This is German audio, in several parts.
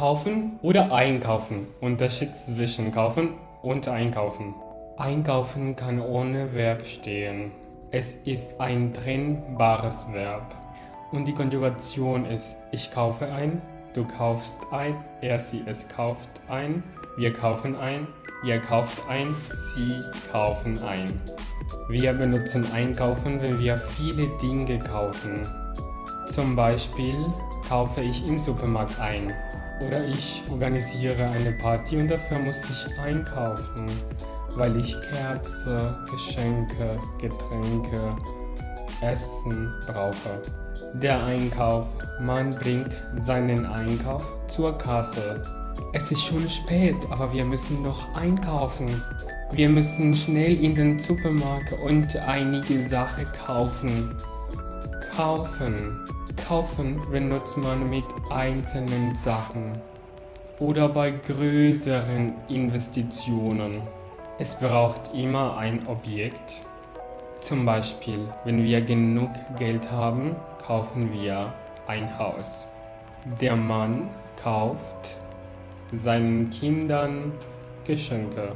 Kaufen oder einkaufen. Unterschied zwischen kaufen und einkaufen. Einkaufen kann ohne Verb stehen. Es ist ein trennbares Verb. Und die Konjugation ist ich kaufe ein, du kaufst ein, er, sie, es kauft ein, wir kaufen ein, ihr kauft ein, sie kaufen ein. Wir benutzen einkaufen, wenn wir viele Dinge kaufen. Zum Beispiel kaufe ich im Supermarkt ein. Oder ich organisiere eine Party und dafür muss ich einkaufen, weil ich Kerze, Geschenke, Getränke, Essen brauche. Der Einkauf. Man bringt seinen Einkauf zur Kasse. Es ist schon spät, aber wir müssen noch einkaufen. Wir müssen schnell in den Supermarkt und einige Sachen kaufen. Kaufen. Kaufen benutzt man mit einzelnen Sachen oder bei größeren Investitionen. Es braucht immer ein Objekt. Zum Beispiel, wenn wir genug Geld haben, kaufen wir ein Haus. Der Mann kauft seinen Kindern Geschenke.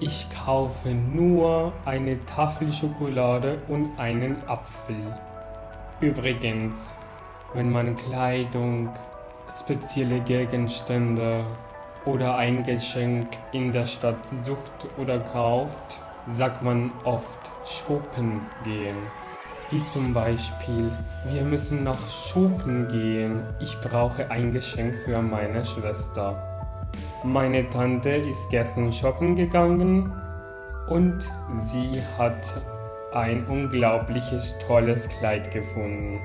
Ich kaufe nur eine Tafel Schokolade und einen Apfel. Übrigens, wenn man Kleidung, spezielle Gegenstände oder ein Geschenk in der Stadt sucht oder kauft, sagt man oft shoppen gehen. Wie zum Beispiel, wir müssen nach shoppen gehen. Ich brauche ein Geschenk für meine Schwester. Meine Tante ist gestern shoppen gegangen und sie hat ein unglaubliches tolles Kleid gefunden.